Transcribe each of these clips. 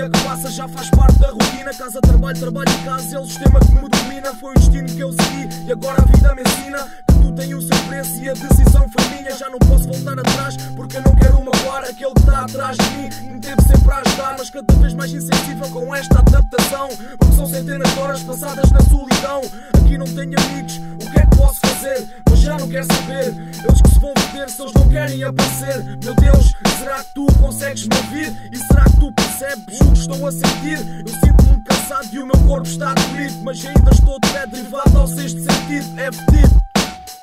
dia que passa já faz parte da rotina. Casa, trabalho, trabalho e casa, é o sistema que me domina. Foi o destino que eu segui e agora a vida me ensina que tu tens o seu preço e a decisão foi minha. Já não posso voltar atrás porque eu não quero magoar aquele que está atrás de mim. Me teve sempre a ajudar, mas cada vez mais insensível com esta adaptação. Porque são centenas de horas passadas na solidão. Aqui não tenho amigos, o que fazer? Mas já não quero saber. Eles que se vão foder se eles não querem aparecer. Meu Deus, será que tu consegues me ouvir? E será que tu percebes o que estou a sentir? Eu sinto-me cansado e o meu corpo está doído. Mas ainda estou de pé derivado ao sexto sentido. É fedido.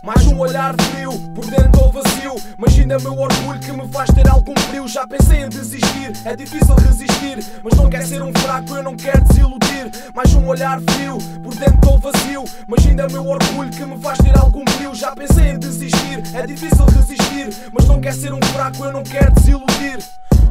Mais um olhar frio, por dentro ou vazio. Imagina meu orgulho que me faz ter algum frio. Já pensei em desistir, é difícil resistir. Mas não quero ser um fraco, eu não quero desiludir. Mais um olhar frio, por dentro ou vazio. Imagina meu orgulho que me faz ter algum frio. Já pensei em desistir, é difícil resistir. Mas não quero ser um fraco, eu não quero desiludir.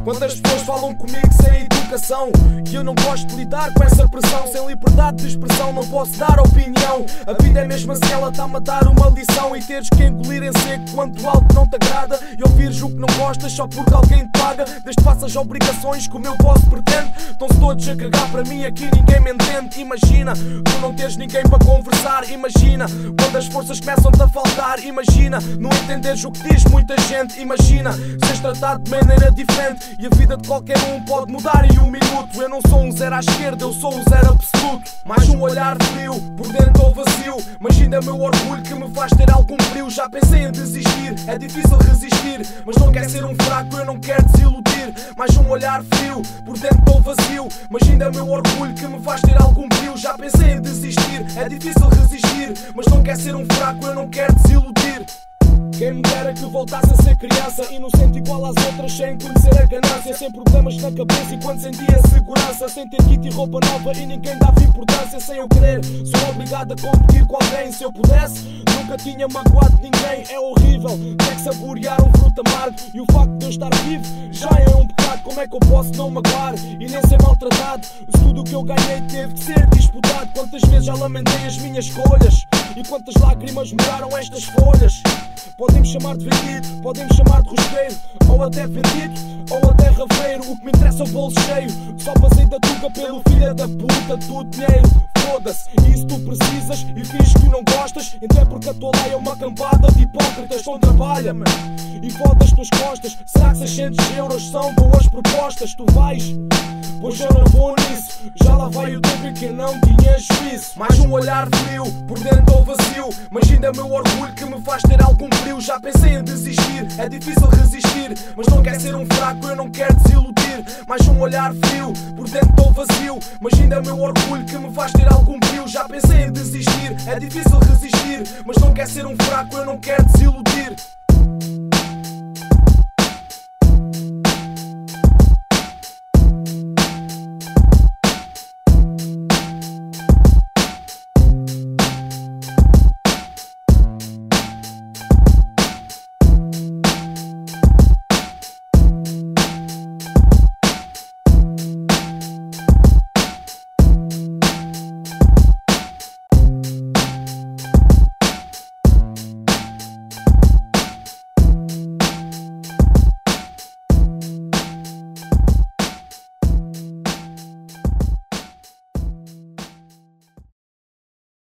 Quantas pessoas falam comigo sem educação E eu não gosto de lidar com essa pressão Sem liberdade de expressão não posso dar opinião. A vida é mesmo assim, ela está-me a dar uma lição. E teres que engolir em seco quanto algo não te agrada. E ouvires o que não gostas só porque alguém te paga. Desde faças obrigações que o meu vosso pretende. Estão-se todos a cagar para mim, aqui ninguém me entende. Imagina, tu não teres ninguém para conversar. Imagina, quando as forças começam-te a faltar. Imagina, não entenderes o que diz muita gente. Imagina, seres tratado de maneira diferente e a vida de qualquer um pode mudar em um minuto. Eu não sou um zero à esquerda, eu sou um zero absoluto. Mais um olhar frio, por dentro ou vazio. Imagina meu orgulho que me faz ter algum frio. Já pensei em desistir, é difícil resistir. Mas não quero ser um fraco, eu não quero desiludir. Mais um olhar frio, por dentro ou vazio. Imagina meu orgulho que me faz ter algum frio. Já pensei em desistir, é difícil resistir. Mas não quero ser um fraco, eu não quero desiludir. Quem me dera que voltasse a ser criança Inocente igual às outras, sem conhecer a ganância Sem problemas na cabeça e quando sentia segurança Sem ter kit e roupa nova e ninguém dava importância Sem eu querer, sou obrigado a competir com alguém. Se eu pudesse, nunca tinha magoado ninguém. É horrível, ter que saborear um fruto amargo E o facto de eu estar vivo já é um pecado. Como é que eu posso não magoar e nem ser maltratado? Tudo o que eu ganhei teve que ser disputado. Quantas vezes já lamentei as minhas escolhas E quantas lágrimas molharam estas folhas? Podem me chamar de vendido, podem me chamar de rosqueiro Ou até vendido, ou até raveiro. O que me interessa é o bolso cheio. Só passei da tuga pelo filho da puta do dinheiro Foda-se, e se tu precisas e finges que não gostas Então é porque a tua lei é uma cambada de hipócritas Então trabalha, man, e foda as tuas costas Será que 600 euros são boas propostas? Tu vais... Pois eu não vou nisso, já lá vai o tempo em que não tinha juízo. Mais um olhar frio, por dentro ou vazio. Imagina meu orgulho que me faz ter algum frio. Já pensei em desistir, é difícil resistir. Mas não quero ser um fraco, eu não quero desiludir. Mais um olhar frio, por dentro ou vazio. Imagina meu orgulho que me faz ter algum Já pensei em desistir, é difícil resistir. Mas não quero ser um fraco, eu não quero desiludir.